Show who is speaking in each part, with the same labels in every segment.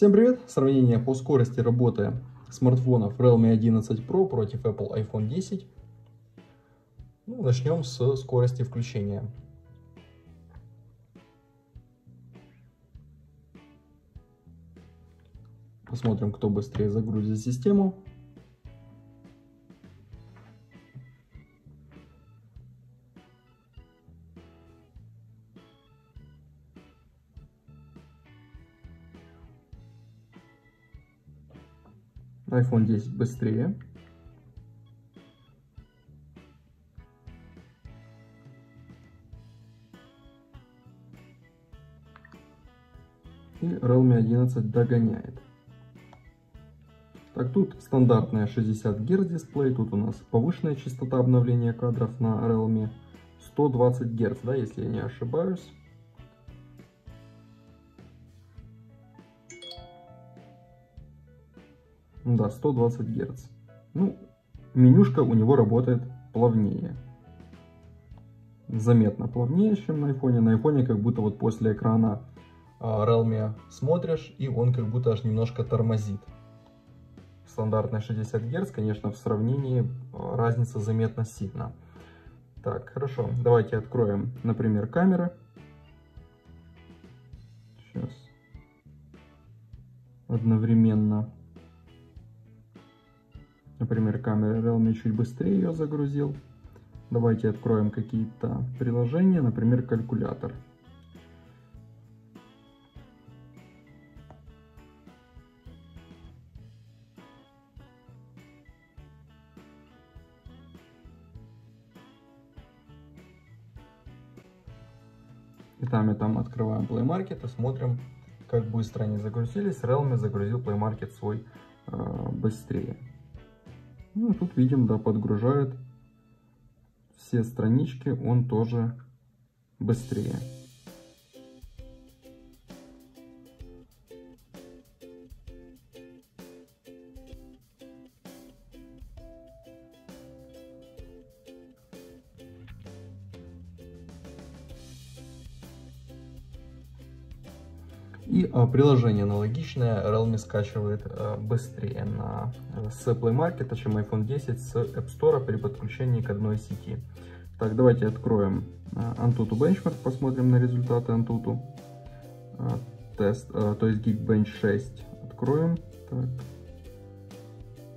Speaker 1: Всем привет! Сравнение по скорости работы смартфонов Realme 11 Pro против Apple iPhone 10. Ну, начнем с скорости включения. Посмотрим, кто быстрее загрузит систему. iPhone 10 быстрее. И Realme 11 догоняет. Так, тут стандартная 60 Гц дисплей, тут у нас повышенная частота обновления кадров на Realme 120 Гц, да, если я не ошибаюсь. Да, 120 Гц. Ну, менюшка у него работает плавнее. Заметно плавнее, чем на iPhone. На iPhone как будто вот после экрана а, Realme смотришь, и он как будто аж немножко тормозит. Стандартная 60 Гц, конечно, в сравнении а, разница заметно сильно. Так, хорошо. Давайте откроем, например, камеры. Сейчас. Одновременно. Например, камера Realme чуть быстрее ее загрузил. Давайте откроем какие-то приложения, например, калькулятор. И там и там открываем Play Market и смотрим, как быстро они загрузились. Realme загрузил Play Market свой э, быстрее. Ну, тут видим, да, подгружает все странички, он тоже быстрее. И а, приложение аналогичное Realme скачивает а, быстрее на, с Play Market, чем iPhone 10 с App Store при подключении к одной сети. Так, давайте откроем Antutu Benchmark, посмотрим на результаты Antutu. Тест, то есть Geekbench 6 откроем. Так.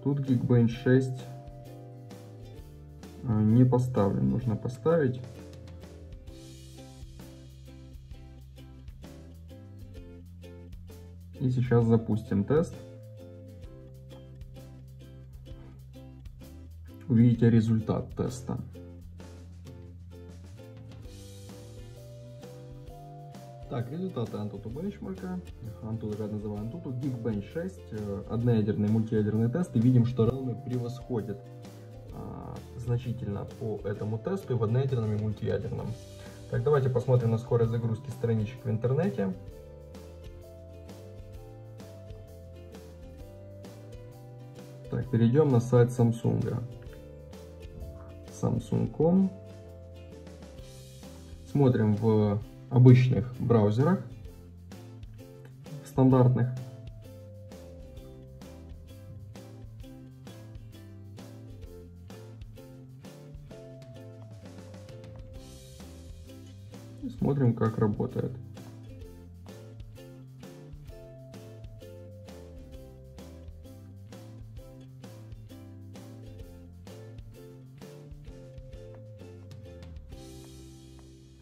Speaker 1: Тут Geekbench 6 а, не поставлен, нужно поставить. И сейчас запустим тест. Увидите результат теста. Так, результаты Antutu бенчмарка. Antutu же называю Antutu. Geekbench 6. Одноядерный мультиядерный тест. И видим, что Realme превосходит а, значительно по этому тесту и в одноядерном и мультиядерном. Так, давайте посмотрим на скорость загрузки страничек в интернете. Перейдем на сайт Samsung. Samsung.com. Смотрим в обычных браузерах, стандартных. Смотрим, как работает.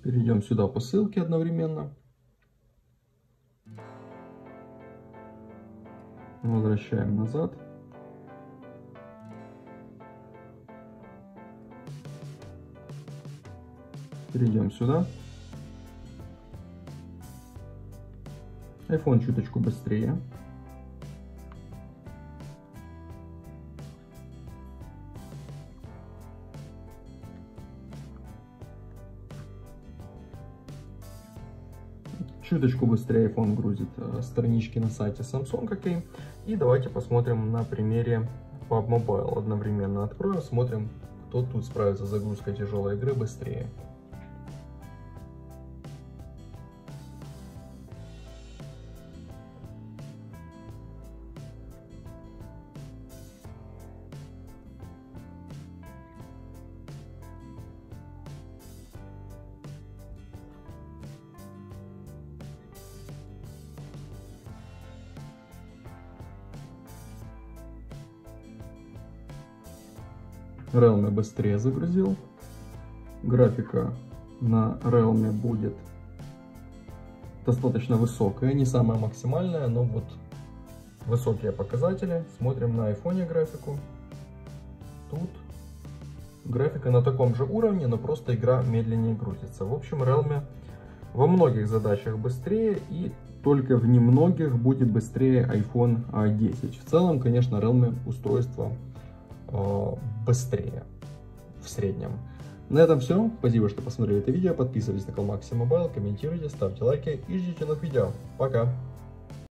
Speaker 1: Перейдем сюда по ссылке одновременно. Возвращаем назад. Перейдем сюда. iPhone чуточку быстрее. Чуточку быстрее iPhone грузит э, странички на сайте Samsung, OK. И давайте посмотрим на примере Mobile. Одновременно откроем, смотрим, кто тут справится с загрузкой тяжелой игры быстрее. Realme быстрее загрузил. Графика на Realme будет достаточно высокая, не самая максимальная, но вот высокие показатели. Смотрим на iPhone графику. Тут графика на таком же уровне, но просто игра медленнее грузится. В общем, Realme во многих задачах быстрее и только в немногих будет быстрее iPhone 10. В целом, конечно, Realme устройство быстрее в среднем. На этом все. Спасибо, что посмотрели это видео. Подписывайтесь на канал Maxi Mobile, комментируйте, ставьте лайки и ждите новых видео. Пока!